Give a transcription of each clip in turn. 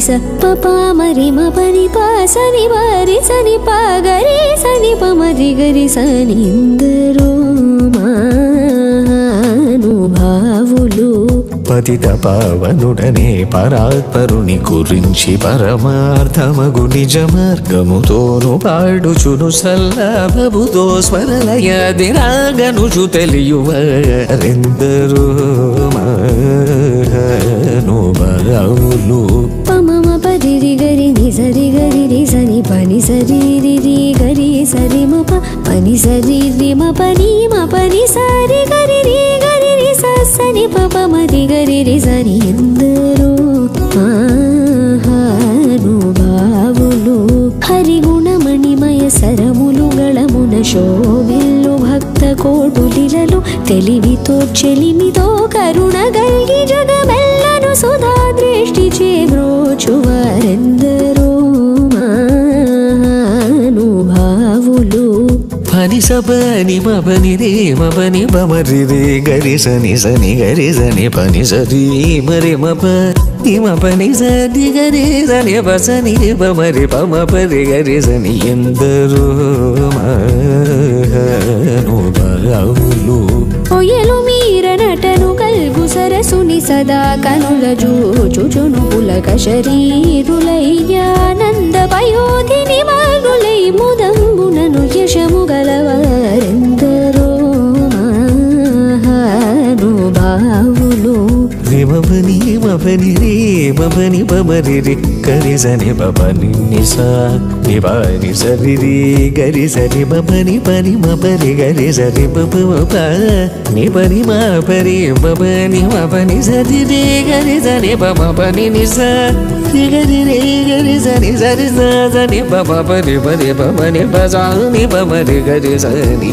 స ప మరి మ పని సని పాగరి సని పమరి గరి సని ప పతిత పావనుడనే పరాత్పరుని గురించి పరమార్థమగు నిజ మార్గముతోను పాడుచును సల్లభముతో స్మరలయాది రాగనుచు తెలియువరెందరూ మహానుభావులు సరి గరి రి సని పని సరి రి రి గరి సరి మ ప పని సరి రి మ పని మ పని సరి గరి రి గరి రి స సని ప ప మరి గరి రి సని ఎందరో మహానుభావులు హరిగుణమణిమయ సరములు గళమున శోభిల్లు భక్త కోటులిలలో తెలివితో చెలిమితో కరుణ గల్గి జగమెల్లను సుధా దృష్టి చేబ్రోచువారెందరో మహానుభావులు పని సపని మపని రే మపని బమరి రే గరి సని సని గరి సని పని సరి మరి మప. ని పని సని గరి సని పసని బమరి పమ పరి గరి సని ఎందరో మహానుభావులు ఒయలు మీర నటను కల్గు సరసుని సదా కనుల జూచుచును పులక శరీరులయ్యానంద పయోధిని మగులై మపని రే మపని బమరి రే గరి సని పపని నిసా నిపాని సరి రే గరి సరి మపని పని మపరి గరి సరి పప మప ని పని మపరి మపని మపని సరి రే గరి సని పమ పని నిసా రి గరి రే గరి సని సరి సా సని పమ పరి పరి పమని పసాని పమరి గరి సని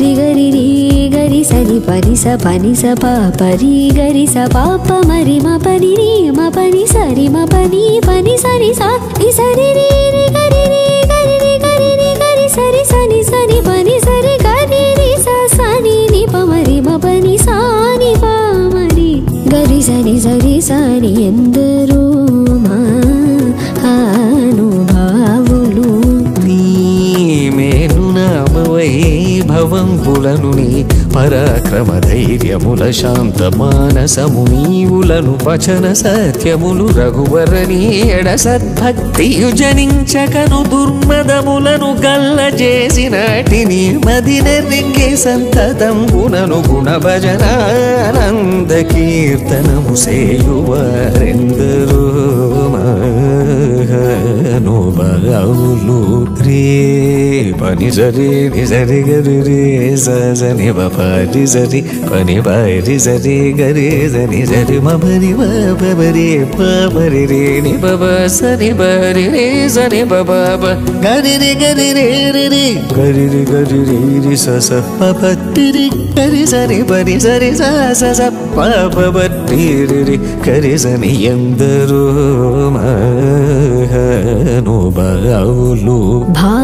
రిగరి రీగరి సరి పరి స పని స ప పరి గరి స పాప మరిమ పని రీ మ పని సరి మ పని పని సరి స. ని సరి రి రి గరి రి గరి సరి సని సని పని సరి గరి రి స సని ని ప మరి మ పని మరి. గరి సరి సరి సని వైభవంబులను నీ పరాక్రమ ధైర్యముల శాంత మానసము నీవులను వచన సత్యములు రఘువరని ఎడ సద్భక్తియు జనించకను దుర్మదములను గల్ల చేసినటిని మదినెరిగే సంతతం గుణను గుణ భజనానంద కీర్తనము సేయువారెందరో మహానుభావులు రే పని జరి నిజరి గరి రే సని బరి సరి పని బరి జరి గరి జని జరి మబరి బరి పరి రే ని బబ సని బరి రే జని బబ గరి రే గరి రే రి రి గరి రి గరి రే రి స స ప తి రి గరి సరి బరి సరి స స స ప ప బ టి రి రి గరి జని ఎందరో మహానుభావులు భాగవత భా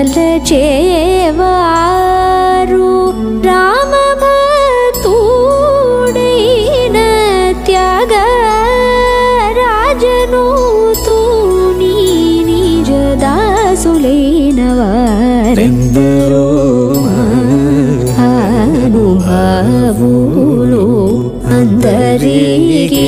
మలచేవారు రామ భక్తుడైన త్యాగ రాజను తూని నిజదాసులైన వారెందరో అనుభావులు అందరికీ